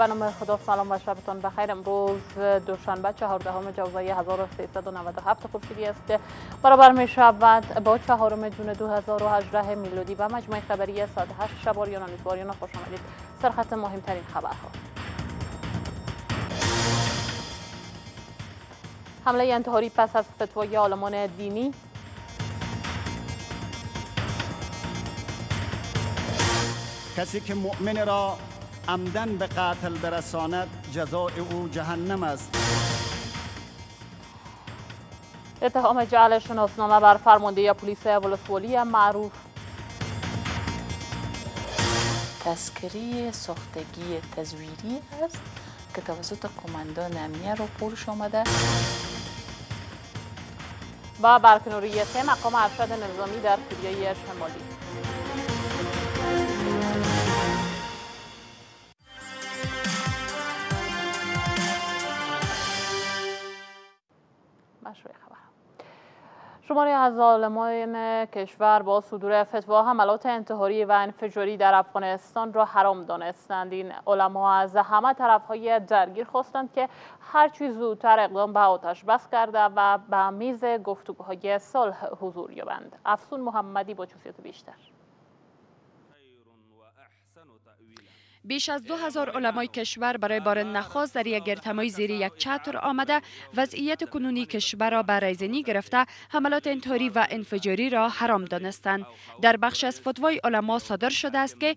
به نام خدا سلام و شبتان بخیر. امروز دوشنبه چهاردهم جوزای 1397 خورشیدی است برابر می شود با چهارم جون 2018 میلادی و مجموعه خبری ساعت 8 شباریان امیدواریان خوش آمدید. سرخط مهمترین خبرها. حمله انتحاری پس از فتوای آلمان دینی. کسی که مؤمن را عمدن به قتل برساند جزای او جهنم است. اتهام جعل شناسنامه بر فرمانده پلیس ولسوالی معروف. تذکری ساختگی تزویری است که توسط قماندان امنیه رو پولش آمده. و برکناریت مقام ارشد نظامی در کره شمالی. شماری از عالمان کشور با صدور فتوا حملات انتحاری و انفجاری در افغانستان را حرام دانستند. این علما از همه طرف های درگیر خواستند که هرچی زودتر اقدام به آتش بس کرده و به میز گفتگوهای صلح حضور یابند. افسون محمدی با جزئیات بیشتر. بیش از دو هزار علمای کشور برای بار نخواست در یک گرتمای زیر یک چتر آمده. وضعیت کنونی کشور را به ریزنی گرفته. حملات انتحاری و انفجاری را حرام دانستند. در بخش از فتوای علما صادر شده است که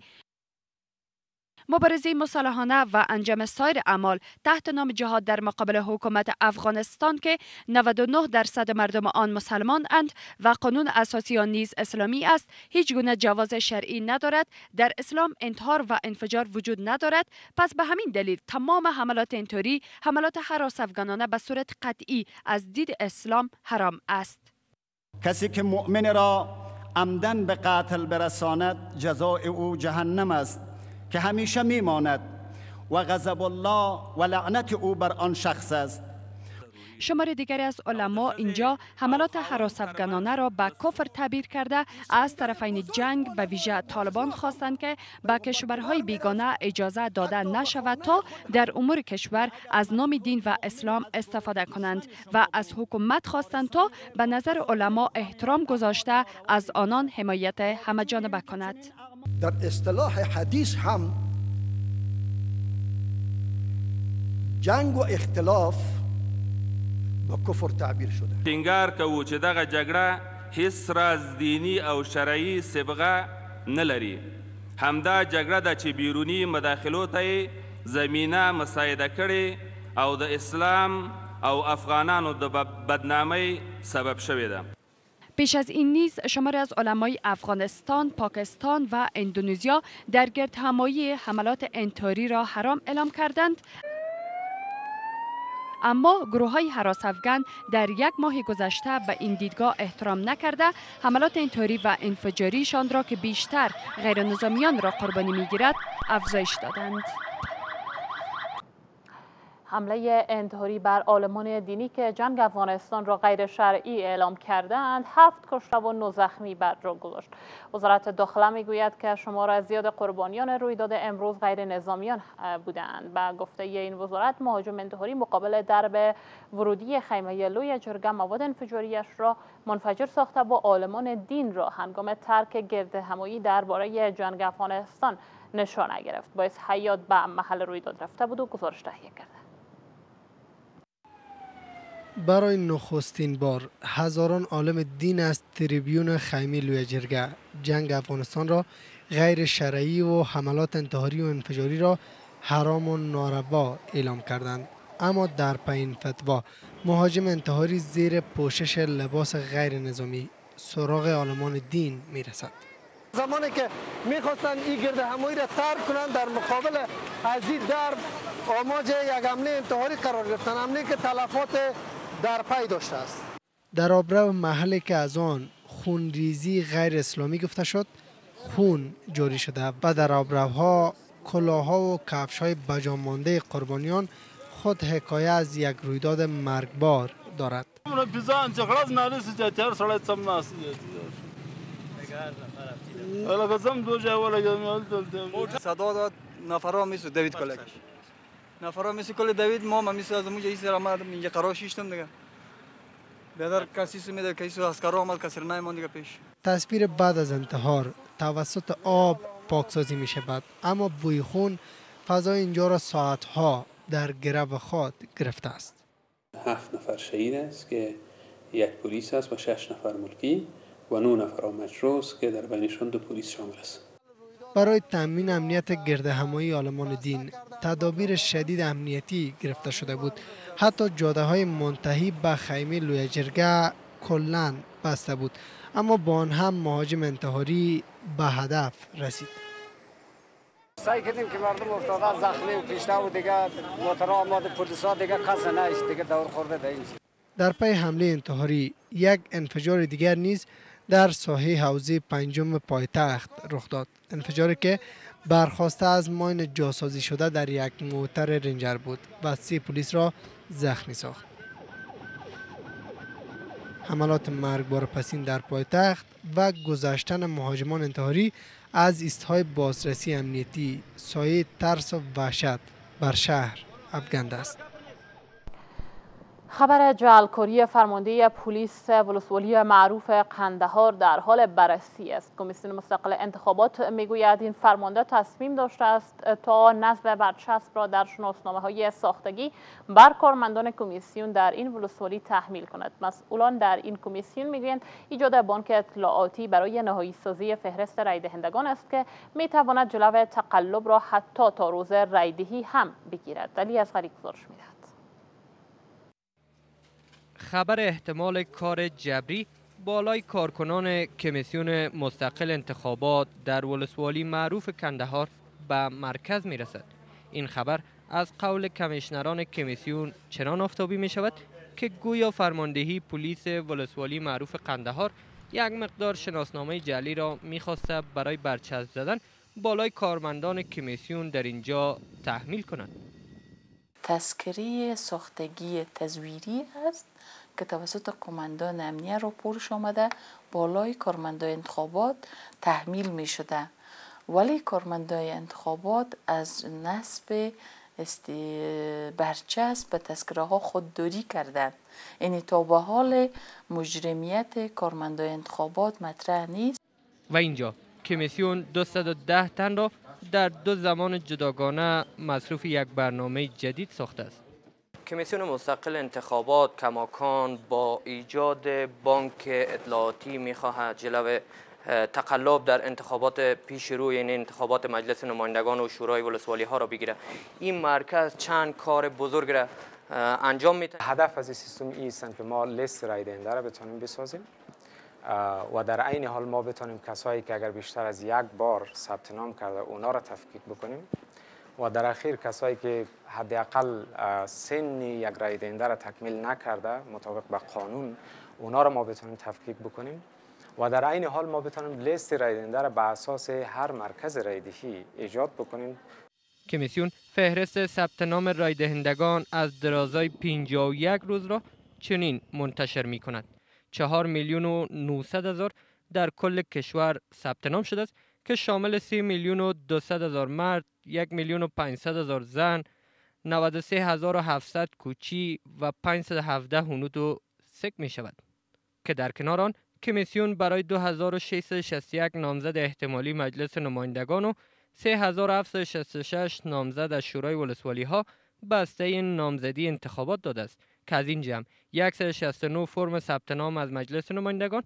مبارزه مسلحانه و انجام سایر اعمال تحت نام جهاد در مقابل حکومت افغانستان که 99 درصد مردم آن مسلمان اند و قانون اساسی آن نیز اسلامی است. هیچ گونه جواز شرعی ندارد. در اسلام انتحار و انفجار وجود ندارد. پس به همین دلیل تمام حملات انتحاری حملات حراس افغانانه به صورت قطعی از دید اسلام حرام است. کسی که مؤمن را عمدن به قتل برساند جزای او جهنم است. که همیشه میماند. و غضب الله و لعنت او بر آن شخص است. شمار دیگری از علما اینجا حملات حراس افغانانه را به کفر تعبیر کرده. از طرفین جنگ به ویژه طالبان خواستند که به کشورهای بیگانه اجازه داده نشود تا در امور کشور از نام دین و اسلام استفاده کنند و از حکومت خواستند تا به نظر علما احترام گذاشته از آنان حمایت همه جانبه کند. در اصطلاح حدیث هم جنگ و اختلاف با کفر تعبیر شده. ټینګار کوو چې دغه جګړه هیڅ راز دینی او شرعي سبغه نه لري همدا جګړه ده چې بیرونی مداخلو ته زمینه مساعده کړي او د اسلام او افغانانو د بدنامۍ سبب شوې ده. پیش از این نیز شماری از علمای افغانستان، پاکستان و اندونزیا در گرد همایی حملات انتحاری را حرام اعلام کردند. اما گروه های حراس افغان در یک ماه گذشته به این دیدگاه احترام نکرده حملات انتحاری و انفجاریشان را که بیشتر غیر نظامیان را قربانی می گیرد افزایش دادند. حمله انتحاری بر آلمان دینی که جنگ افغانستان را غیر شرعی اعلام کردند هفت کشته و نو زخمی بر جا گذاشت. وزارت داخله می‌گوید که شمار زیاد قربانیان رویداد امروز غیر نظامیان بودند به گفته این وزارت مهاجم انتحاری مقابل درب ورودی خیمه لوی جرگه مواد انفجاریش را منفجر ساخته با آلمان دین را هنگام ترک گرد همایی درباره جنگ افغانستان نشانه گرفت. باعث حیات به محل رویداد رفته بود و گزارش تهیه کرده برای نخستین بار هزاران عالم دین از تریبیون خیمی لوی جرگه جنگ افغانستان را غیر شرعی و حملات انتحاری و انفجاری را حرام و ناروا اعلام کردند. اما در پایین فتوا مهاجم انتحاری زیر پوشش لباس غیر نظامی سراغ عالمان دین می‌رسد. زمانی که می‌خواستند این گرد همایی را ترک کنند در مقابل از این درب آماج یک حمله انتحاری قرار گرفتن. حمله که تلفات در پی داشته است. در آبرو محلی که از آن خونریزی غیر اسلامی گفته شد خون جاری شده و در آبروها کلاها و کفش های بجامانده قربانیان خود حکایه از یک رویداد مرگبار دارد. صدا داد نفرها میسو دوید کلک. نفرها مثل کل دوید ما هم مثل از اونجا ایسی آمد اینجا قرار شیشتم دیگه. بیادر کسی سو میده کسی سو از کار آمد کسی نایمان دیگه پیش. تصویر بعد از انتحار توسط آب پاکسازی می شود اما بوی خون فضای اینجا را ساعتها در گرب خود گرفته است. هفت نفر شهید است که یک پلیس است و شش نفر ملکی و نو نفر مجروز که در بینشان دو پلیس شامل است. برای تامین امنیت گرد همایی آلمان دین تدابیر شدید امنیتی گرفته شده بود. حتی جاده های منتهی به خیمه لویجرگه کلن بسته بود. اما با آن هم مهاجم انتحاری به هدف رسید. سعی کردیم که مردم افتاده زخمی و پیشته و دیگه موتر آماده پلیسا دیگه کس نیست دیگه دور خورده در در پی حمله انتحاری یک انفجار دیگر نیز در ساحه حوزه پنجم پایتخت رخ داد. انفجاری که برخواسته از ماین جاسازی شده در یک موتر رنجر بود و سی پلیس را زخمی ساخت. حملات مرگبار پسین در پایتخت و گذشتن مهاجمان انتحاری از ایستهای بازرسی امنیتی سایه ترس و وحشت بر شهر افگند است. خبر جعلکاری فرمانده پلیس ولسوالی معروف قندهار در حال بررسی است. کمیسیون مستقل انتخابات می‌گوید این فرمانده تصمیم داشته است تا نصب برچسب را در شناسنامه های ساختگی بر کارمندان کمیسیون در این ولسوالی تحمیل کند. مسئولان در این کمیسیون می‌گویند ایجاد بانک اطلاعاتی برای نهایی سازی فهرست رای دهندگان است که می‌تواند جلو تقلب را حتی تا روز رایدهی هم بگیرد. دلی از غریب گزارش می‌دهد. خبر احتمال کار جبری بالای کارکنان کمیسیون مستقل انتخابات در ولسوالی معروف کندهار به مرکز می رسد. این خبر از قول کمیشنران کمیسیون چنان آفتابی می شود که گویا فرماندهی پلیس ولسوالی معروف قندهار یک مقدار شناسنامه جعلی را می‌خواسته برای برچسب زدن بالای کارمندان کمیسیون در اینجا تحمیل کنند. تذکری ساختگی تزویری است که توسط قماندان امنیه رو پرش آمده بالای کارمندای انتخابات تحمیل می شده ولی کارمندای انتخابات از نصب برچسب به تذکره ها خودداری کردند. یعنی تا به حال مجرمیت کارمندای انتخابات مطرح نیست. و اینجا کمیسیون 210 تن را در دو زمان جداگانه مصروف یک برنامه جدید ساخته است. کمیسیون مستقل انتخابات کماکان با ایجاد بانک اطلاعاتی می‌خواهد جلو تقلب در انتخابات پیش رو یعنی انتخابات مجلس نمایندگان و شورای ولسوالی ها را بگیره این مرکز چند کار بزرگ را انجام میده هدف از این سیستم این است که ما لیست رای دهنده را بتونیم بسازیم. و در عین حال ما بتونیم کسایی که اگر بیشتر از یک بار ثبت نام کرده اونا را تفکیک بکنیم و در اخیر کسایی که حداقل سن یک رای دهنده را تکمیل نکرده مطابق به قانون اونا را ما بتونیم تفکیک بکنیم و در عین حال ما بتونیم لیست رای دهنده را به اساس هر مرکز رایدهی ایجاد بکنیم. کمیسیون فهرست ثبت نام رای دهندگان از درازای 51 روز را چنین منتشر می کند 4 میلیون و 900 هزار در کل کشور ثبت نام شده است که شامل 30 میلیون و 200 هزار مرد، 1 میلیون و 500 هزار زن، 93 هزار و 700 کوچی و 517 هنود و سک می شود. که در کنار آن کمیسیون برای 2661 نامزد احتمالی مجلس نمایندگان و 3766 نامزد از شورای ولسوالی ها بسته نامزدی انتخابات داده است. که از این جمع 169 فرم ثبت نام از مجلس نمایندگان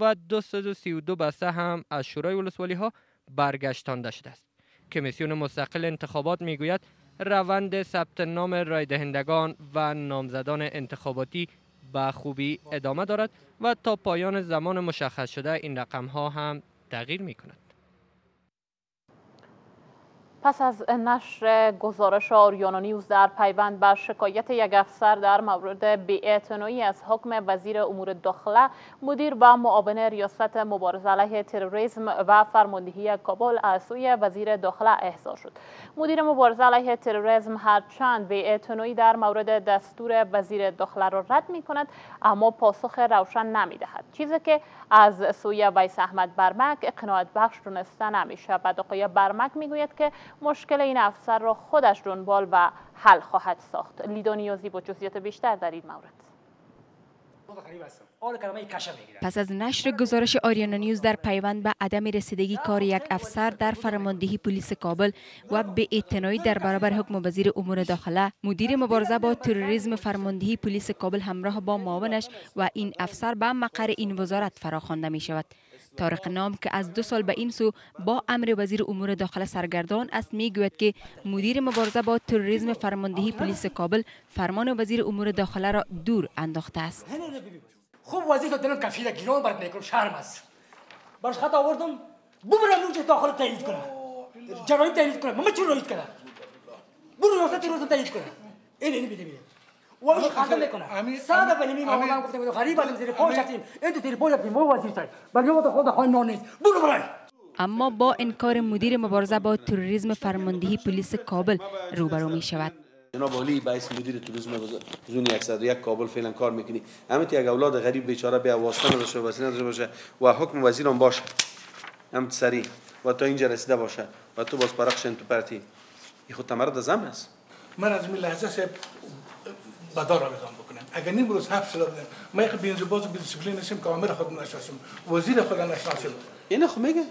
و 232 بسته هم از شورای ولسوالی ها برگشتانده شده است کمیسیون مستقل انتخابات می‌گوید روند ثبت نام رای دهندگان و نامزدان انتخاباتی به خوبی ادامه دارد و تا پایان زمان مشخص شده این رقم ها هم تغییر می کند. پس از نشر گزارش آریانا نیوز در پیوند بر شکایت یک افسر در مورد بی‌اعتنایی از حکم وزیر امور داخله مدیر و معاون ریاست مبارزه علیه تروریسم و فرماندهی کابل از سوی وزیر داخله احضار شد. مدیر مبارزه علیه تروریسم هرچند بی‌اعتنایی در مورد دستور وزیر داخله را رد می کند اما پاسخ روشن نمی دهد چیزی که از سوی ویس احمد برمک قناعت بخش دونسته نمی شود آقای برمک می گوید که مشکل این افسر را خودش دنبال و حل خواهد ساخت. لیدا نیازی با جزئیات بیشتر در این مورد. پس از نشر گزارش آریانا نیوز در پیوند به عدم رسیدگی کار یک افسر در فرماندهی پلیس کابل و به اعتنایی در برابر حکم وزیر امور داخله مدیر مبارزه با تروریسم فرماندهی پلیس کابل همراه با معاونش و این افسر به مقر این وزارت فراخوانده می شود طارق نام که از دو سال به این سو با امر وزیر امور داخله سرگردان است می‌گوید که مدیر مبارزه با تروریسم فرماندهی پلیس کابل فرمان وزیر امور داخله را دور انداخته است. خوب وظیفه دلم کفیده گیران برات می‌کنم شرم است. برش خط آوردم ببرم اونجا داخل تایید کنم. جرایم تایید کنم من چی رایید کنم. برو ریاست تایید کنم. این این بیده بیده ولی خاطر می‌کنم ساده بنمی ما من گفتم غریب ادم زیر پاش هستیم این زیر پاش هستیم مو وزیر سای بلکه خود خود خواهی نان نیست برو برای اما با انکار مدیر مبارزه با تروریسم فرماندهی پلیس کابل روبرو می شود جناب علی باعث مدیر توریسم زون 101 کابل فعلا کار می‌کنی همین یک اولاد غریب بیچاره بیا واسطه نداشته باشه نداشته باشه و حکم وزیرم باشه هم سری و تا اینجا رسیده باشه و تو باز پرخشن تو پرتی این خود تمرد زم است من از این لحظه سه بدار را بزن بکنم. اگر نیم روز هفت سال بودم من یک بینز باز و دیسپلین نشم که عامر خود نشناسم وزیر خود نشناسم این خو میگه.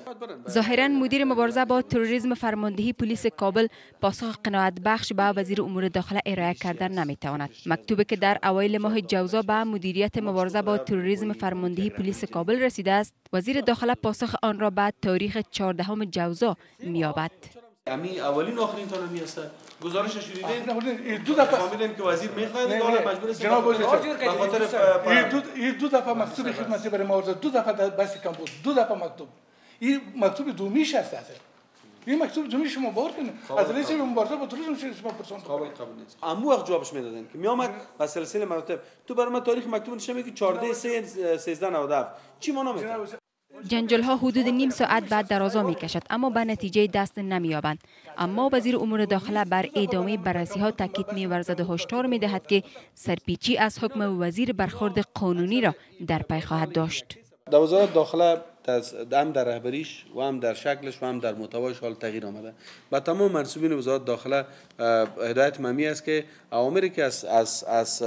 ظاهرا مدیر مبارزه با تروریسم فرماندهی پلیس کابل پاسخ قناعت بخش به وزیر امور داخله ارائه کردن نمی‌تواند. مکتوبی که در اوایل ماه جوزا به مدیریت مبارزه با تروریسم فرماندهی پلیس کابل رسیده است وزیر داخله پاسخ آن را بعد تاریخ 14 جوزا مییابد. امی اولین آخرین تا نمی است گزارش شنیدین دو دفعه فهمیدن که وزیر می‌خواد دیگه مجبور است جناب به خاطر این دو دو دفعه مکتوب خدمتی برای مبارزه دو دفعه در بس کم بود دو دفعه مکتوب. این مکتوب دومیش است اصلا این. مکتوب دومی شما باور کنید. از رئیس مبارزه با تروریسم شما پرسان قابل قبول نیست. امو وقت جوابش می‌دادن که میامد و سلسله مراتب. تو برای من تاریخ مکتوب نشه میگی 14 3 13 97 چی معنا می‌کنه جنجال ها حدود نیم ساعت بعد درازا می کشد اما به نتیجه دست نمییابند. اما وزیر امور داخله بر ادامه بررسی ها تاکید می ورزد و هشدار می دهد که سرپیچی از حکم وزیر برخورد قانونی را در پی خواهد داشت. در وزارت داخله هم در رهبریش و هم در شکلش و هم در محتوایش حال تغییر آمده. و تمام منصوبین وزارت داخله هدایت ممی است که اوامری که از از از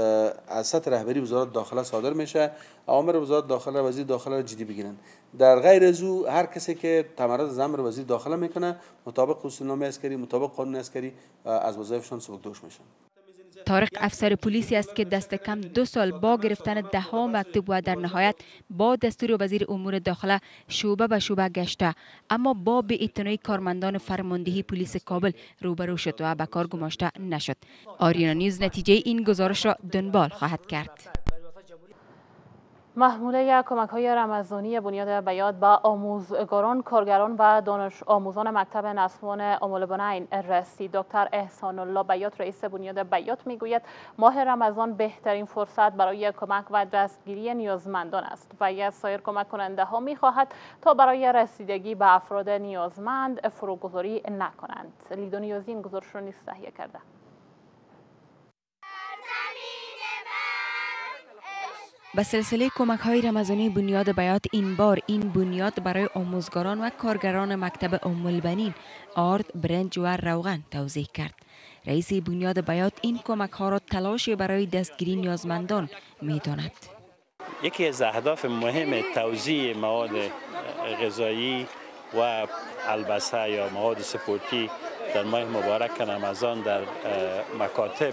از سطح رهبری وزارت داخله صادر میشه اوامر وزارت داخله وزیر داخله جدی بگیرن. در غیر از او هر کسی که تمرد از امر وزیر داخله می‌کنه مطابق اصولنامه عسکری مطابق قانون عسکری از وظایفشان سبکدوش میشن. طارق افسر پلیسی است که دست کم دو سال با گرفتن ده ها مکتوب و در نهایت با دستور وزیر امور داخله شوبه به شوبه گشته. اما با به کارمندان فرماندهی پلیس کابل روبرو شد و به کار گماشته نشد. آریانا نیوز نتیجه این گزارش را دنبال خواهد کرد. محموله کمک های رمضانی بنیاد بیات با آموزگاران، کارگران و دانش آموزان مکتب نسوان امولبنین رسید. دکتر احسان الله بیات رئیس بنیاد بیات می‌گوید ماه رمضان بهترین فرصت برای کمک و دستگیری نیازمندان است و از سایر کمک کننده ها می خواهد تا برای رسیدگی به افراد نیازمند فروگذاری نکنند. لیدو نیازی این گزارش را نیز تهیه کرده. به سلسله کمک های رمضانی بنیاد بیات این بار این بنیاد برای آموزگاران و کارگران مکتب ام البنین آرد، برنج و روغن توضیح کرد. رئیس بنیاد بیات این کمک ها را تلاش برای دستگیری نیازمندان می داند. یکی از اهداف مهم توزیع مواد غذایی و البسه یا مواد سپورتی در ماه مبارک رمضان در مکاتب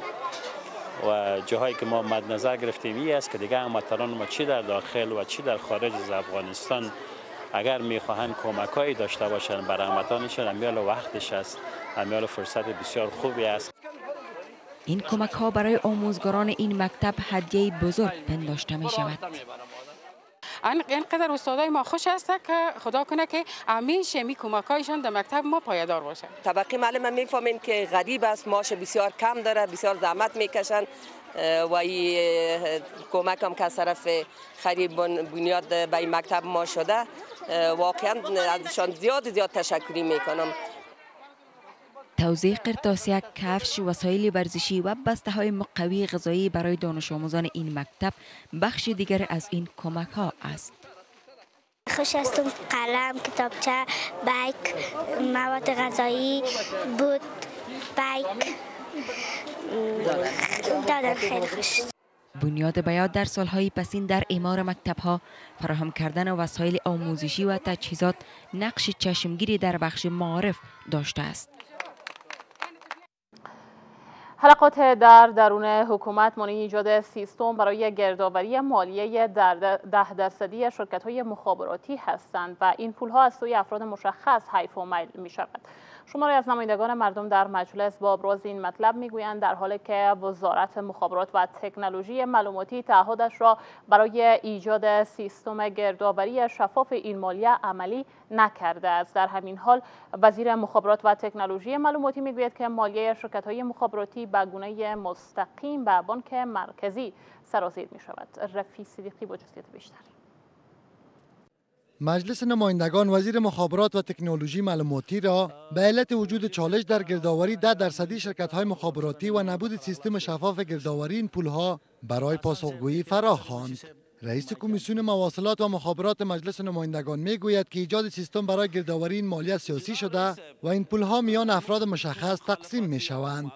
و جاهایی که ما مد نظر گرفتیم این است که دیگه هموطنان ما چی در داخل و چی در خارج از افغانستان اگر می‌خواهند کمکایی داشته باشند برای هموطنشان امیال وقتش است. امیال فرصت بسیار خوبی است. این کمک ها برای آموزگاران این مکتب هدیه بزرگ پنداشته می شود اینقدر استادای ما خوش است که خدا کنه که همیشه می کمکایشان در مکتب ما پایدار باشه. طبقه معلم می‌فهمین که غریب است ماش بسیار کم داره بسیار زحمت می‌کشن و این کمک هم که از طرف خرید بنیاد به مکتب ما شده واقعا ازشان زیاد زیاد تشکری می‌کنم. توزیع قرطاسیک، کفش، وسایل ورزشی و بسته های مقوی غذایی برای دانش آموزان این مکتب بخش دیگر از این کمک ها است. خوش هستم. قلم کتابچه بایک مواد غذایی بود. بایک. دادن خیلی خوش. بنیاد بیاد در سالهای پسین در امار مکتبها فراهم کردن وسایل آموزشی و تجهیزات نقش چشمگیری در بخش معارف داشته است. حلقات در درون حکومت مانع ایجاد سیستم برای گردآوری مالیه در ده درصدی شرکت های مخابراتی هستند و این پول ها از سوی افراد مشخص حیف و میل می شود. شماری از نمایندگان مردم در مجلس با ابراز این مطلب می‌گویند در حالی که وزارت مخابرات و تکنولوژی معلوماتی تعهدش را برای ایجاد سیستم گردآوری شفاف این مالیه عملی نکرده است. در همین حال وزیر مخابرات و تکنولوژی معلوماتی می‌گوید که مالیه شرکت های مخابراتی به گونه مستقیم به بانک مرکزی سرازیر می شود رفی صدیقی با جزئیات بیشتر مجلس نمایندگان وزیر مخابرات و تکنولوژی معلوماتی را به علت وجود چالش در گردآوری ده درصدی شرکت های مخابراتی و نبود سیستم شفاف گردآوری این پول ها برای پاسخگویی فرا خواند. رئیس کمیسیون مواصلات و مخابرات مجلس نمایندگان می گوید که ایجاد سیستم برای گردآوری این مالیه سیاسی شده و این پول ها میان افراد مشخص تقسیم می شوند.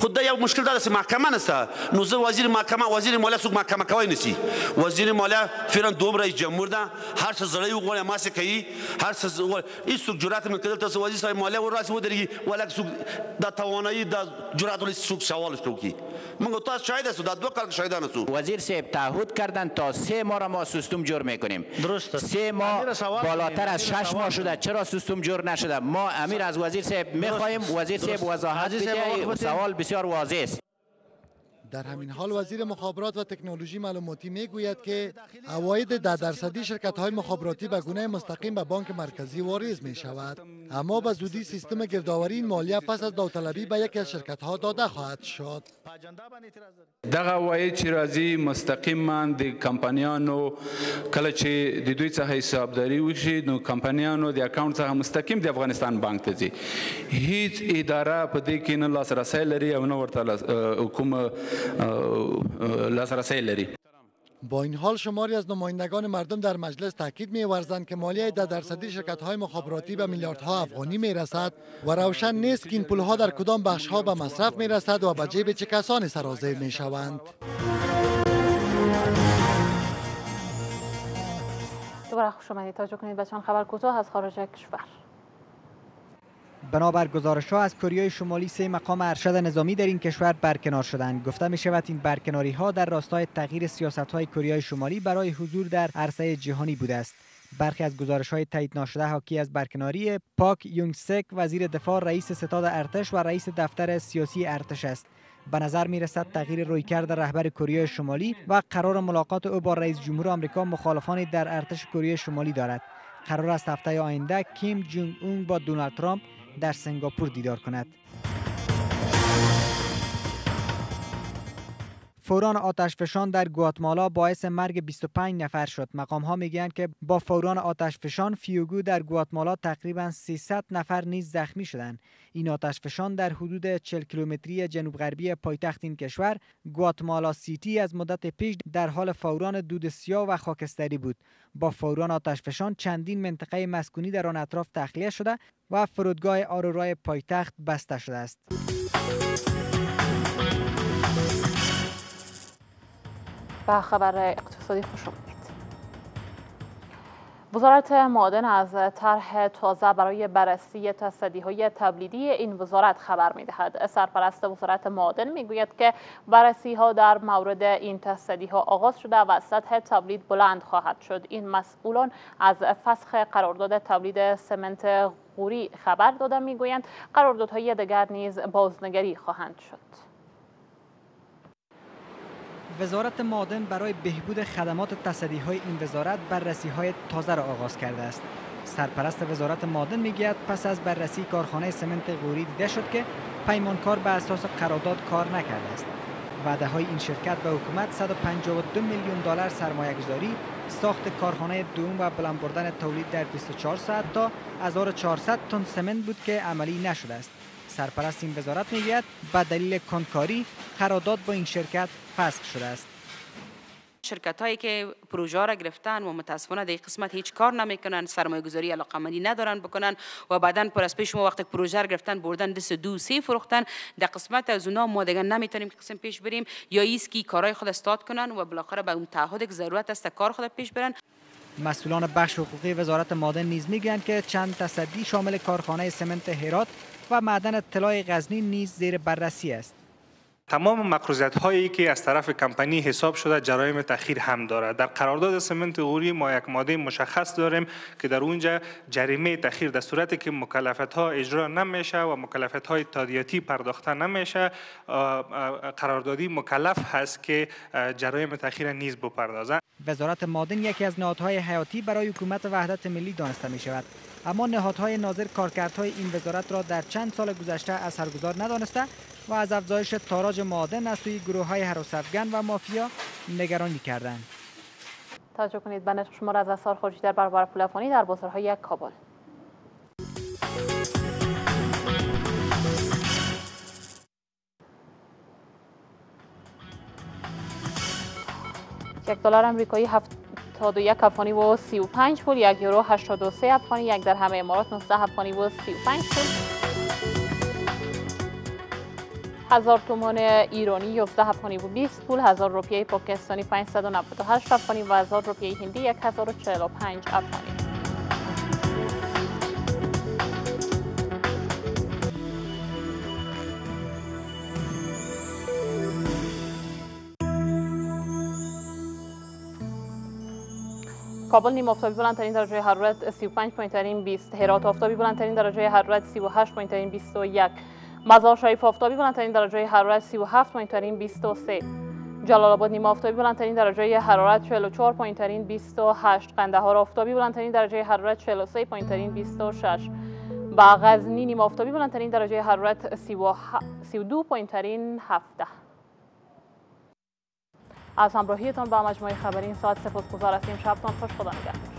خود یو مشکل داره محکمه نسته نو زه وزیر محکمه وزیر مالیه څوک محکمه کوي نسی وزیر مالیه فعلا دوم رئیس جمهور ده. هر څه زړی وغواړي ما څه کوي هر څه هیڅ څوک جرأت نه کوي تاسو وزیر صاحب مالیه ور راسي ودرېږي ولک څوک د توانایي د جرأت ولې څوک سوال شوکی موږ تاسو شاهد هستو در دو کال شاهدان هستو وزیر صاحب تعهد کردن تا سه ماه را ما سیستم جور می‌کنیم. درست سه ماه بالاتر از شش ماه شده چرا سیستم جور نشده؟ ما امیر از وزیر صاحب می‌خواهیم وزیر صاحب وضاحت بده سوال بسیار واضح است. در همین حال وزیر مخابرات و تکنولوژی معلوماتی می گوید که اواید ده درصدی شرکت های مخابراتی به گونه مستقیم به بانک مرکزی واریز می شود اما به زودی سیستم گردآوری این مالیه پس از داوطلبی به یکی از شرکت ها داده خواهد شد. دغه اواید چې راځي؟ مستقیما د کمپنیانو کله چې د دوی څخه حسابداري وشي نو کمپنیانو د اکاونټ څخه مستقیم د افغانستان بانک ته ځي. هیڅ اداره په دې کې نه لاسرسی لري او نه ورته کوم لاسرسی لري. با این حال شماری از نمایندگان مردم در مجلس تاکید می ورزند که مالیه ده درصدی شرکت های مخابراتی به میلیاردها افغانی می رسد و روشن نیست که این پول ها در کدام بخش ها به مصرف می رسد و به جیب چه کسانی سرازیر می شوند. دوباره خوش آمدید توجه کنید بچان خبر کوتاه از خارج کشور. بنابر گزارش ها از کره شمالی سه مقام ارشد نظامی در این کشور برکنار شدند. گفته می شود این برکناری ها در راستای تغییر سیاست های کره شمالی برای حضور در عرصه جهانی بوده است. برخی از گزارش های تایید ناشده حاکی از برکناری پاک یونگ سک وزیر دفاع رئیس ستاد ارتش و رئیس دفتر سیاسی ارتش است. به نظر می رسد تغییر رویکرد رهبر کره شمالی و قرار ملاقات او با رئیس جمهور آمریکا مخالفانی در ارتش کره شمالی دارد. قرار است هفته آینده کیم جونگ اون با دونالد ترامپ در سنگاپور دیدار کند. فوران آتش فشان در گواتمالا باعث مرگ 25 نفر شد. مقام ها می‌گویند که با فوران آتش فشان فیوگو در گواتمالا تقریبا 300 نفر نیز زخمی شدند. این آتش فشان در حدود 40 کیلومتری جنوب غربی پایتخت این کشور گواتمالا سیتی از مدت پیش در حال فوران دود سیاه و خاکستری بود. با فوران آتش فشان چندین منطقه مسکونی در آن اطراف تخلیه شده و فرودگاه آرورای پایتخت بسته شده است. به خبر اقتصادی خوش آمدید وزارت معادن از طرح تازه برای بررسی تصدی های تبلیدی این وزارت خبر می دهد. سرپرست وزارت معادن می گوید که بررسی ها در مورد این تصدی ها آغاز شده و سطح تبلید بلند خواهد شد. این مسئولان از فسخ قرارداد تبلید سمنت غوری خبر داده می گویند قراردادهای دیگر نیز بازنگری خواهند شد. وزارت معادن برای بهبود خدمات تصدی های این وزارت بررسی های تازه را آغاز کرده است. سرپرست وزارت معادن می‌گوید پس از بررسی کارخانه سمنت غوری دیده شد که پیمانکار به اساس قرارداد کار نکرده است. وعده های این شرکت به حکومت 152 میلیون دلار سرمایه گذاری ساخت کارخانه دوم و بلند بردن تولید در 24 ساعت تا 1400 تن سمنت بود که عملی نشده است. سرپرست این وزارت می‌گوید به دلیل کنکاری قرارداد با این شرکت فسخ شده است. شرکت هایی که پروژه را گرفتن و متاسفانه در قسمت هیچ کار نمی‌کنن سرمایه گذاری علاقمندی ندارن بکنن و بعدا پر از پیش ما وقت پروژه را گرفتن بردن دست دو سه فروختن. در قسمت از اونا ما دیگه نمی‌تونیم که قسم پیش بریم. یا ایست که کارهای خود استاد کنن و بالاخره به اون تعهد که ضرورت است کار خود پیش برن. مسئولان بخش حقوقی وزارت معادن نیز می‌گویند که چند تصدی شامل کارخانه سمنت هرات و معدن طلای غزنی نیز زیر بررسی است. تمام مقروضیت هایی که از طرف کمپانی حساب شده جرایم تاخیر هم دارد در قرارداد سمنت غوری ما یک ماده مشخص داریم که در اونجا جریمه تاخیر در صورتی که مکلفت ها اجرا نمیشه و مکلفت های تادیاتی پرداخته نمیشه قراردادی مکلف هست که جرایم تاخیر نیز بپردازه. وزارت معادن یکی از نهادهای حیاتی برای حکومت وحدت ملی دانسته می شود اما نهادهای ناظر کارکردهای این وزارت را در چند سال گذشته اثرگذار ندانسته و از افزایش تاراج معادن از سوی گروه های حراسفگن و مافیا نگرانی کردند. توجه کنید به شما از اثار خارجی در برابر پولافانی در بازارهای کابل. یک دلار امریکایی 71 افغانی و 35 پول یک یورو 83 افغانی یک در همه امارات 19 افغانی و 35 پول هزار تومان ایرانی 11 افغانی و 20 پول هزار روپیه پاکستانی 598 افغانی و هزار روپیه هندی 1045 افغانی. کابل نیم آفتابی بلندترین درجه حرارت 35 پایین‌ترین 20 هرات آفتابی بلندترین درجه حرارت 38 پایین‌ترین 21 مزار شریف آفتابی بلندترین درجه حرارت 37 پایین‌ترین 23 جلال آباد نیم آفتابی بلندترین درجه حرارت 44 پایین‌ترین 28 قندهار آفتابی بلندترین درجه حرارت 43 پایین‌ترین 26 با غزنی نیم آفتابی بلندترین درجه حرارت 32 پایین‌ترین 17 از همراهیتان با مجموعه خبری این ساعت سپاسگزار هستیم. شبتان خوش خدا نگهدار.